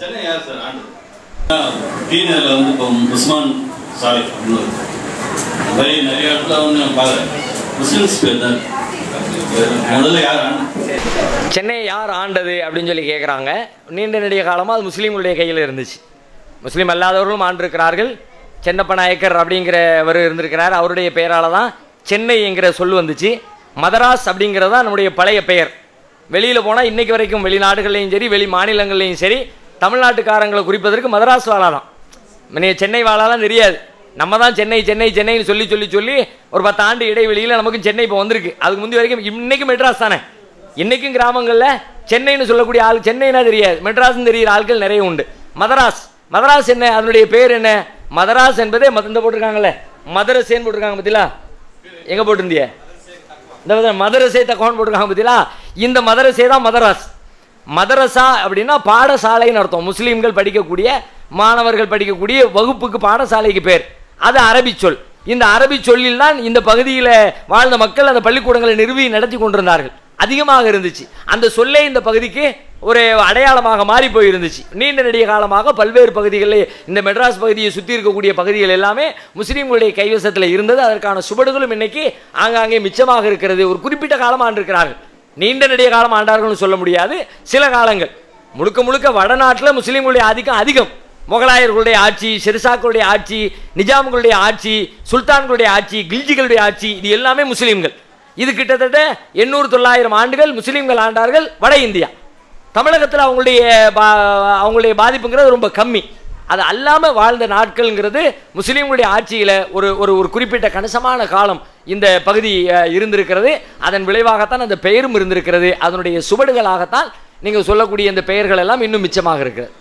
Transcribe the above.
சென்னை யார் சார்? ஆண்டு வந்து இப்போ உஸ்மான் சாலை அப்படின்னு மாதிரி நிறைய இடத்துல வந்து நான் பார்க்குறேன். முஸ்லிம்ஸ் பேர் தான். முதல்ல யார் சென்னை யார் ஆண்டது அப்படின்னு சொல்லி கேட்குறாங்க நீண்ட நெடிய காலமாக அது முஸ்லீம்களுடைய கையில் இருந்துச்சு. முஸ்லீம் அல்லாதவர்களும் ஆண்டிருக்கிறார்கள். சென்னப்ப நாயக்கர் அப்படிங்கிறவர் இருந்திருக்கிறார். அவருடைய பெயரால் தான் சென்னை என்கிற சொல் வந்துச்சு. மதராஸ் அப்படிங்கிறது தான் நம்முடைய பழைய பெயர். வெளியில் போனால் இன்றைக்கு வரைக்கும் வெளிநாடுகள்லையும் சரி வெளி மாநிலங்கள்லையும் சரி தமிழ்நாட்டுக்காரங்களை குறிப்பதற்கு மதராஸ் வாழா தான் நீ சென்னை வாழாலாம் தெரியாது. நம்ம தான் சென்னை சென்னை சென்னைன்னு சொல்லி சொல்லி சொல்லி ஒரு பத்து ஆண்டு இடைவெளியில் நமக்கு சென்னை இப்போ வந்திருக்கு. அதுக்கு முந்தி வரைக்கும் இன்னைக்கும் மெட்ராஸ் தானே? இன்னைக்கும் கிராமங்களில் சென்னைன்னு சொல்லக்கூடிய ஆள் சென்னைனா தெரியாது. மெட்ராஸ்னு தெரிகிற ஆட்கள் நிறைய உண்டு. மதராஸ். மதராஸ் என்ன? அதனுடைய பேர் என்ன? மதராஸ் என்பதே மத இந்த போட்டிருக்காங்கல்ல. மதரசேன்னு போட்டிருக்காங்க பார்த்தீங்களா எங்கே போட்டிருந்திய? இந்த மதரசை மதரசே தக்கோன்னு போட்டிருக்காங்க பார்த்தீங்களா இந்த மதரசே தான் மதராஸ். மதரசா அப்படின்னா பாடசாலைன்னு அர்த்தம். முஸ்லீம்கள் படிக்கக்கூடிய மாணவர்கள் படிக்கக்கூடிய வகுப்புக்கு பாடசாலைக்கு பேர். அது அரபி சொல். இந்த அரபி சொல்லில் தான் இந்த பகுதியில் வாழ்ந்த மக்கள் அந்த பள்ளிக்கூடங்களை நிறுவி நடத்தி கொண்டிருந்தார்கள். அதிகமாக இருந்துச்சு. அந்த சொல்லே இந்த பகுதிக்கு ஒரு அடையாளமாக மாறி போயிருந்துச்சு. நீண்ட நெடிய காலமாக பல்வேறு பகுதிகளில் இந்த மெட்ராஸ் பகுதியை சுற்றி இருக்கக்கூடிய பகுதிகள் எல்லாமே முஸ்லீம்களுடைய கைவசத்தில் இருந்தது. அதற்கான சுவடுகளும் இன்னைக்கு ஆங்காங்கே மிச்சமாக இருக்கிறது. ஒரு குறிப்பிட்ட காலமாக இருக்கிறார்கள். நீண்ட நெடிய காலம் ஆண்டார்கள்னு சொல்ல முடியாது. சில காலங்கள். முழுக்க முழுக்க வடநாட்டில் முஸ்லீம்களுடைய ஆதிக்கம் அதிகம். முகலாயர்களுடைய ஆட்சி ஷெர்சாக்களுடைய ஆட்சி நிஜாம்களுடைய ஆட்சி சுல்தான்களுடைய ஆட்சி கில்ஜிகளுடைய ஆட்சி இது எல்லாமே முஸ்லீம்கள். இது கிட்டத்தட்ட எண்ணூறு தொள்ளாயிரம் ஆண்டுகள் முஸ்லீம்கள் ஆண்டார்கள் வட இந்தியா. தமிழகத்தில் அவங்களுடைய பா- அவங்களுடைய பாதிப்புங்கிறது ரொம்ப கம்மி. அது அல்லாமல் வாழ்ந்த நாட்கள்ங்கிறது முஸ்லீம்களுடைய ஆட்சியில் ஒரு ஒரு ஒரு குறிப்பிட்ட கணிசமான காலம் இந்த பகுதி இருந்திருக்கிறது. அதன் விளைவாகத்தான் அந்த பெயரும் இருந்திருக்கிறது. அதனுடைய சுவடுகளாகத்தான் நீங்கள் சொல்லக்கூடிய இந்த பெயர்கள் எல்லாம் இன்னும் மிச்சமாக இருக்கிறது.